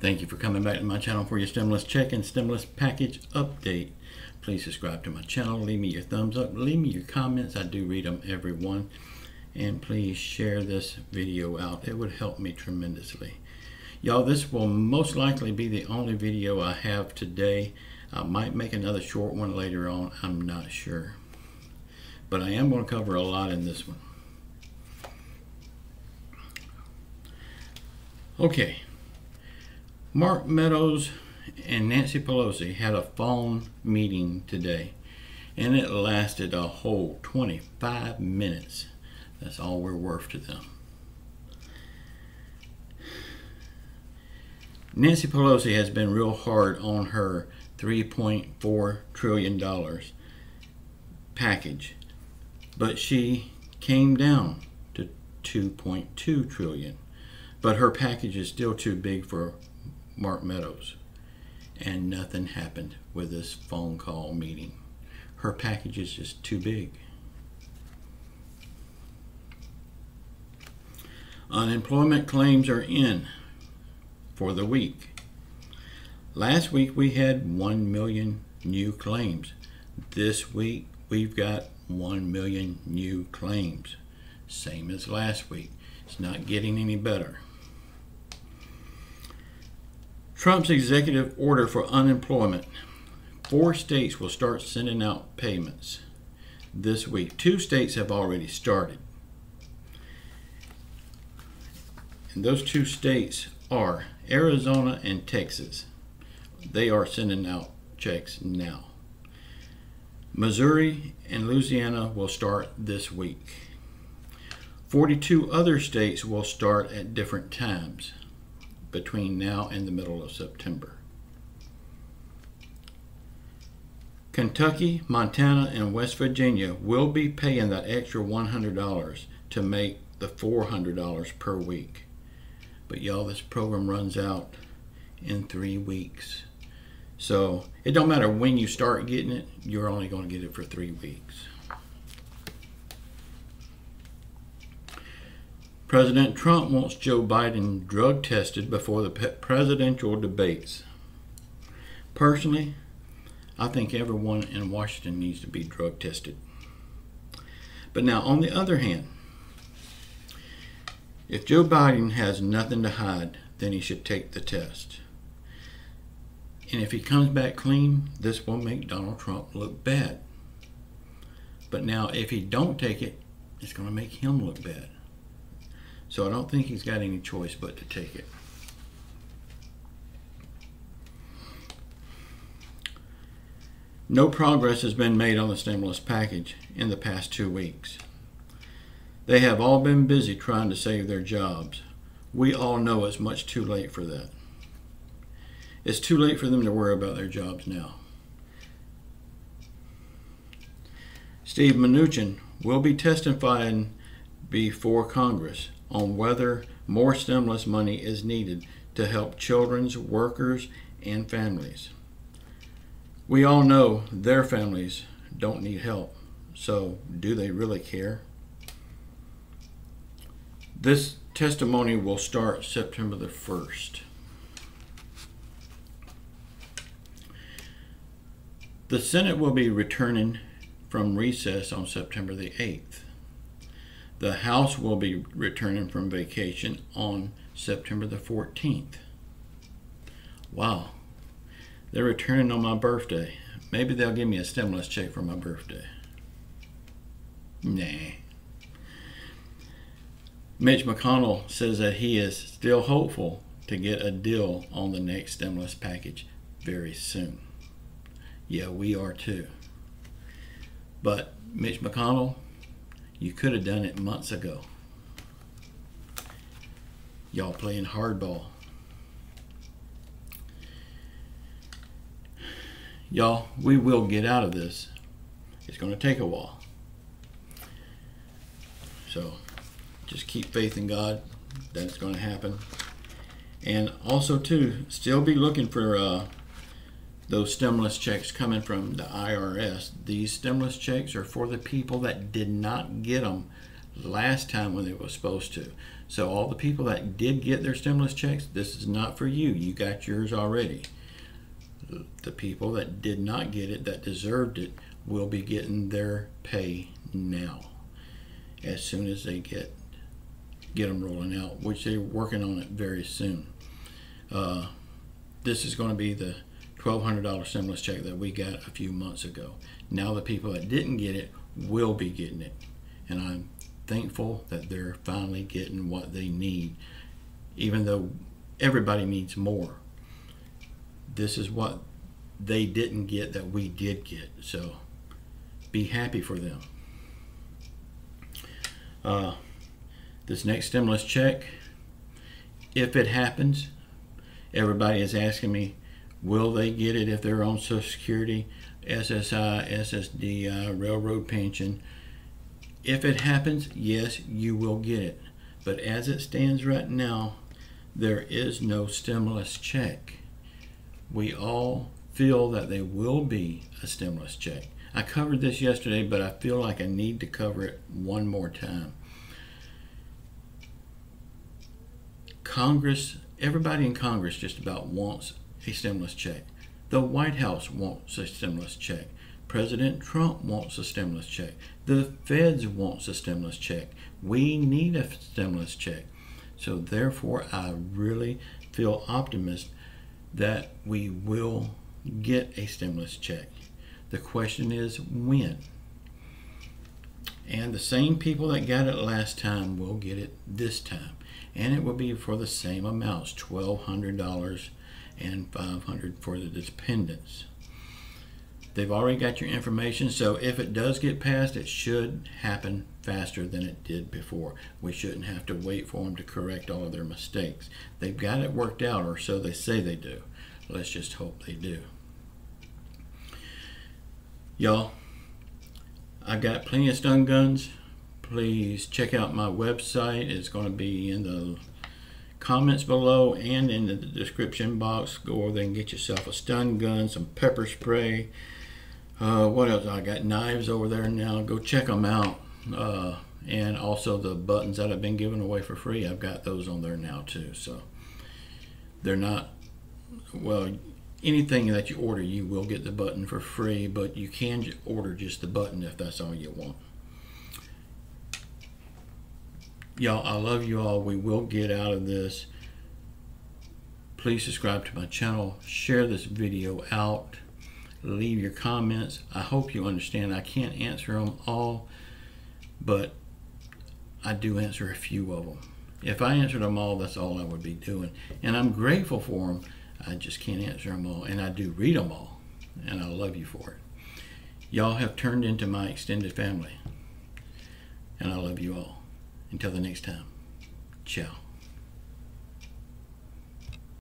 Thank you for coming back to my channel for your stimulus check and stimulus package update. Please subscribe to my channel. Leave me your thumbs up. Leave me your comments. I do read them every one. And please share this video out. It would help me tremendously. Y'all, this will most likely be the only video I have today. I might make another short one later on. I'm not sure. But I am going to cover a lot in this one. Okay. Mark Meadows and Nancy Pelosi had a phone meeting today, and it lasted a whole 25 minutes. That's all we're worth to them. Nancy Pelosi has been real hard on her $3.4 trillion package, but she came down to 2.2 trillion. But her package is still too big for Mark Meadows. And nothing happened with this phone call meeting. Her package is just too big. Unemployment claims are in for the week. Last week we had 1 million new claims. This week we've got 1 million new claims. Same as last week. It's not getting any better. Trump's executive order for unemployment. Four states will start sending out payments this week. Two states have already started. And those two states are Arizona and Texas. They are sending out checks now. Missouri and Louisiana will start this week. 42 other states will start at different times between now and the middle of September. Kentucky, Montana, and West Virginia will be paying that extra $100 to make the $400 per week. But y'all, this program runs out in three weeks. So it don't matter when you start getting it, you're only going to get it for three weeks. President Trump wants Joe Biden drug tested before the presidential debates. Personally, I think everyone in Washington needs to be drug tested. But now, on the other hand, if Joe Biden has nothing to hide, then he should take the test. And if he comes back clean, this will make Donald Trump look bad. But now, if he don't take it, it's going to make him look bad. So I don't think he's got any choice but to take it. No progress has been made on the stimulus package in the past two weeks. They have all been busy trying to save their jobs. We all know it's much too late for that. It's too late for them to worry about their jobs now. Steve Mnuchin will be testifying before Congress on whether more stimulus money is needed to help children's workers and families. We all know their families don't need help, so do they really care? This testimony will start September the 1st. The Senate will be returning from recess on September the 8th. The house will be returning from vacation on September the 14th. Wow. They're returning on my birthday. Maybe they'll give me a stimulus check for my birthday. Nah. Mitch McConnell says that he is still hopeful to get a deal on the next stimulus package very soon. Yeah, we are too. But Mitch McConnell, you could have done it months ago. Y'all playing hardball. Y'all, we will get out of this. It's going to take a while. So just keep faith in God that it's going to happen. And also, too, still be looking for uh, those stimulus checks coming from the IRS. These stimulus checks are for the people that did not get them last time when they were supposed to. So all the people that did get their stimulus checks, this is not for you. You got yours already. The people that did not get it, that deserved it, will be getting their pay now. As soon as they get get them rolling out, which they're working on it very soon. Uh, this is going to be the $1,200 stimulus check that we got a few months ago. Now the people that didn't get it will be getting it. And I'm thankful that they're finally getting what they need, even though everybody needs more. This is what they didn't get that we did get. So be happy for them. Uh, this next stimulus check, if it happens, everybody is asking me, will they get it if they're on Social Security, SSI, SSDI, uh, railroad pension? If it happens, yes, you will get it. But as it stands right now, there is no stimulus check. We all feel that there will be a stimulus check. I covered this yesterday, but I feel like I need to cover it one more time. Congress, everybody in Congress just about wants a stimulus check. The White House wants a stimulus check. President Trump wants a stimulus check. The feds wants a stimulus check. We need a stimulus check. So therefore, I really feel optimistic that we will get a stimulus check. The question is when. And the same people that got it last time will get it this time. And it will be for the same amounts, $1,200 and 500 for the dependents. They've already got your information, so if it does get passed, it should happen faster than it did before. We shouldn't have to wait for them to correct all of their mistakes. They've got it worked out, or so they say they do. Let's just hope they do. Y'all, I've got plenty of stun guns. Please check out my website. It's going to be in the comments below and in the description box. Go over there and get yourself a stun gun, some pepper spray, uh, what else? I got knives over there now. Go check them out. Uh, and also the buttons that I've been giving away for free. I've got those on there now too. So they're not, well, anything that you order, you will get the button for free, but you can order just the button if that's all you want. Y'all, I love you all. We will get out of this. Please subscribe to my channel. Share this video out leave your comments. I hope you understand I can't answer them all, but I do answer a few of them. If I answered them all, that's all I would be doing. And I'm grateful for them. I just can't answer them all. And I do read them all. And I love you for it. Y'all have turned into my extended family. And I love you all. Until the next time, ciao.